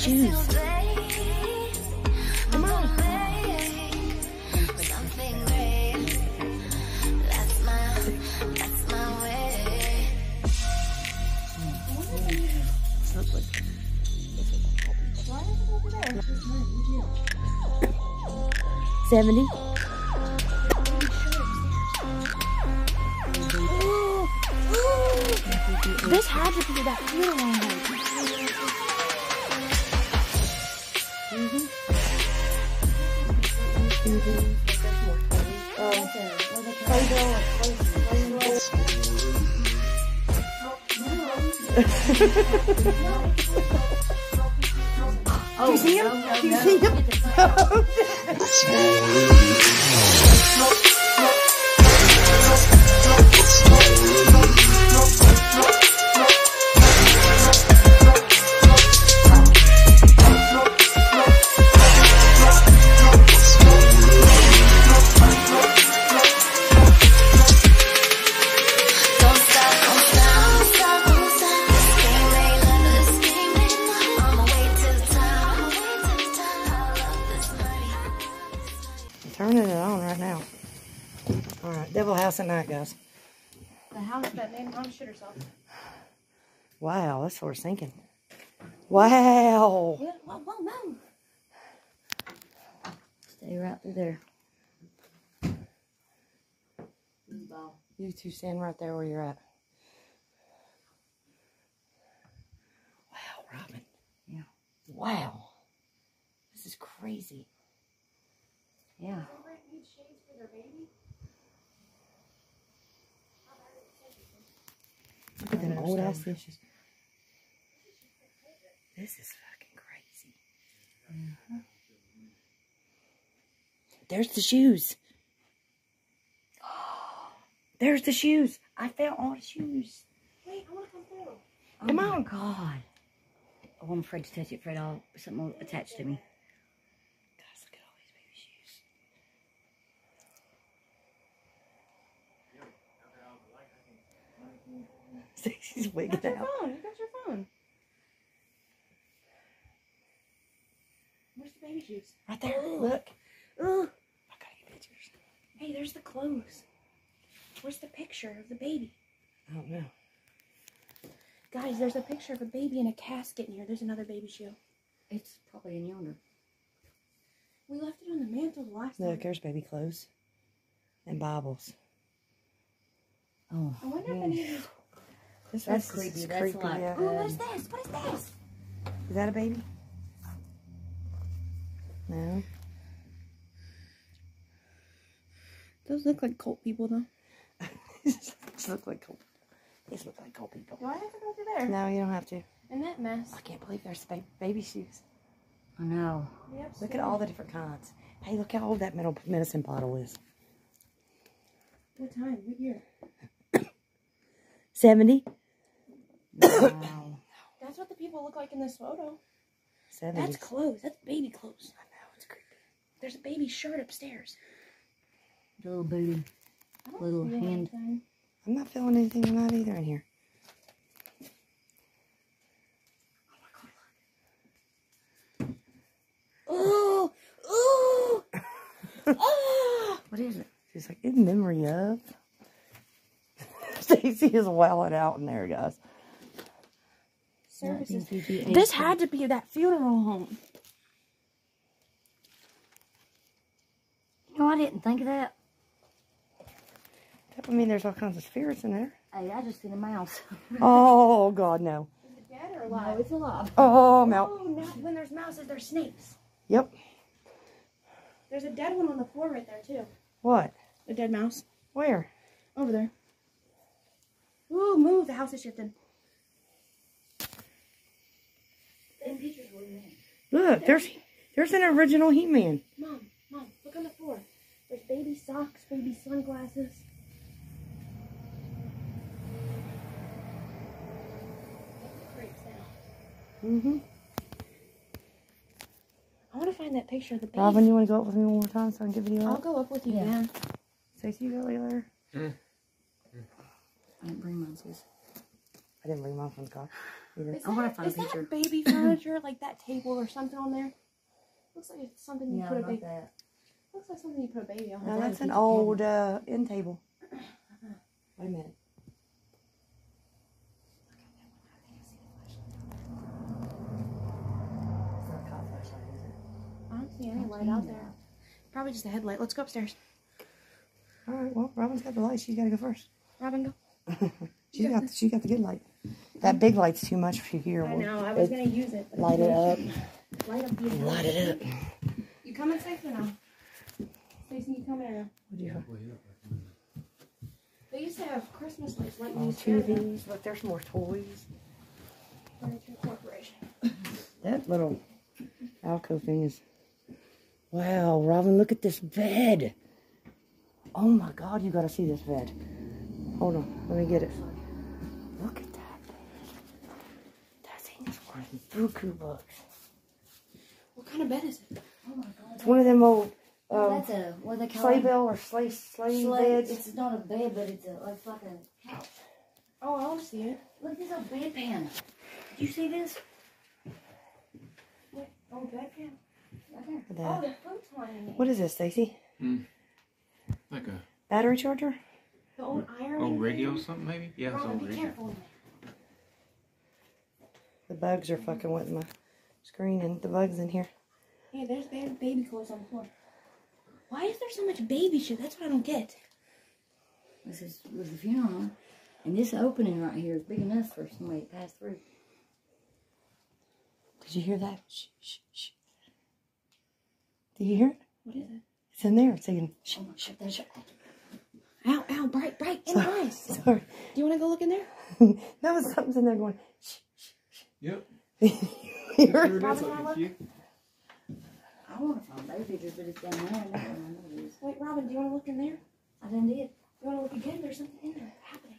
shoes. Come on. Seventy. This had to be that home. Oh. Do you see him? Do you see him? Devil House at night, guys. The house that made mom shit herself. Wow, that's what we're thinking. Wow. Whoa, whoa, no. Stay right through there. You two stand right there where you're at. Wow, Robin. Yeah. Wow. This is crazy. Yeah. Look at them old ass dishes. This is fucking crazy. Uh-huh. There's the shoes. There's the shoes. I found all the shoes. Wait, I want to come through. Oh my on. God. Oh, I'm afraid to touch it, Fred. I'll, something will attach to me. Guys, look at all these baby shoes. Stacy's wigging That's your out. phone. That's your phone. Where's the baby shoes? Right there. Look. Ugh. I gotta get pictures. Hey, there's the clothes. Where's the picture of the baby? I don't know. Guys, there's a picture of a baby in a casket in here. There's another baby shoe. It's probably in yonder. We left it on the mantle the last Look, time. there's baby clothes and Bibles. Oh, I wonder if any of these. This That's is creepy. That's creepy. like- yeah. Oh, what um, is this? What is this? Is that a baby? No. Those look like cult people, though. These look like cult. These look like cool people. Do I have to go through there? No, you don't have to. In that mess. I can't believe there's ba- baby shoes. I know. Yep, Look at all the different kinds. Hey, look how old that metal medicine bottle is. What time? What year? 70? Wow. That's what the people look like in this photo. 70. That's clothes. That's baby clothes. I know, it's creepy. There's a baby shirt upstairs. Little booty. Little hand. anything. I'm not feeling anything tonight either in here. Oh! Oh! oh! What is it? She's like, in memory of. Stacy is wilding out in there, guys. Services. 1958. This had to be that funeral home. You know, I didn't think of that. I mean, there's all kinds of spirits in there. Hey, I just seen a mouse. Oh, God, no. Is it dead or no, alive? it's alive. Oh, Mel. Oh, no. When there's mouses, there's snakes. Yep. There's a dead one on the floor right there, too. What? A dead mouse. Where? Over there. Ooh, move. The house is shifting. Look, there's there's an original He-Man. Mom, Mom, look on the floor. There's baby socks, baby sunglasses. Crates now. Mm-hmm. I want to find that picture of the baby. Robin, you want to go up with me one more time so I can get video I'll up? go up with you, Yeah. man. Stacey, you got later? I didn't bring mine, sis. I didn't bring mine from the Is I that- find a is that baby furniture, like that table or something on there? Looks like it's something you Yeah, put a baby. that. Looks like something you put a baby on. No, that that's an old uh, end table. Wait a minute. It's not a car flashlight, is it? I don't see any light out there. Probably just a headlight. Let's go upstairs. All right. Well, Robin's got the light. She's got to go first. Robin, go. She got she got the good light. That big light's too much for you here. I know. I was gonna use it. light it up. Light up the. Light it up. You coming, Stacey, or no? Stacey, you coming or no? What do you They used to have Christmas lights like these chairs up. TVs. Look, there's more toys. Furniture Corporation. That little alcove thing is. Wow, Robin, look at this bed. Oh my God, you got to see this bed. Hold on, let me get it. Look at that bed. That thing is worth buku bucks. What kind of bed is it? Oh my god. It's one of them old Oh, um, that's a, what they call sleigh it? bell or sleigh sleigh Sleigh- beds. It's not a bed, but it's a, it's like a couch. Oh, I want to see it. Look, there's a bedpan. Did you see this? Wait, oh, bedpan. Right there. Look Oh, that. the fruit's lying in it. What is this, Stacy? Hmm. Like a Battery charger? The old iron. old radio or something maybe? Yeah, it's Robin, old radio. careful. In there. The bugs are fucking with my screen and the bugs in here. Hey, there's there's baby clothes on the floor. Why is there so much baby shit? That's what I don't get. This is was the funeral. And this opening right here is big enough for somebody to pass through. Did you hear that? Shh, shh, shh. Did you hear it? What is it? It's in there. It's saying, shh, Oh my shh, god, shh. Ow, ow, bright, bright, in the eyes. Sorry. Do you want to go look in there? that was something's in there going, shh, Yep. You heard? Sure it is. Robin, I'll wanna get you. I want to find baby pictures, but it's down there. I know where I know it is. Wait, Robin, do you want to look in there? I done did. You want to look again? There's something in there happening.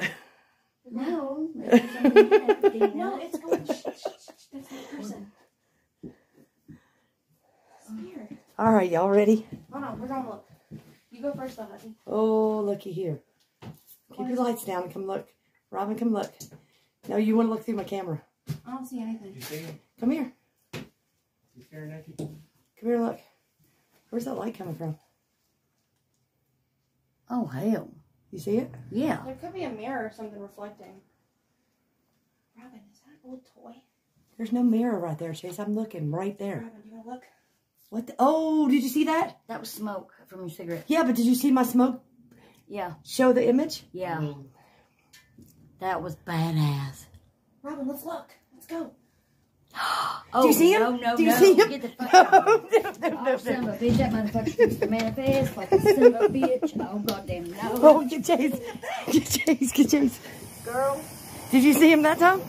No, there's something in there. Did No, it's going. Shh, shh, shh. That's not a person. It's weird. All right, y'all ready? Hold on, we're gonna look. You go first, though, honey. Oh, looky here. Keep your lights down and come look. Robin, come look. No, you want to look through my camera. I don't see anything. You see him? Come here. You staring at you? Come here look. Where's that light coming from? Oh hell, You see it? yeah. There could be a mirror or something reflecting. Robin, is that an old toy? There's no mirror right there, Chase. I'm looking right there. Robin, do you want to look? What? The, oh, did you see that? That was smoke from your cigarette. Yeah, but did you see my smoke Yeah, show the image? yeah. Mm. That was badass. Robin, let's look. Let's go. Oh, Do you see him? No, no, Do you no. see him? Get the fuck no, out. no, no, Oh, no, son no. of a bitch, that motherfucker to manifest like a son of a bitch. Oh, goddamn, no. Oh, get Chase. Get Chase. Get Chase. Girl. Did you see him that time?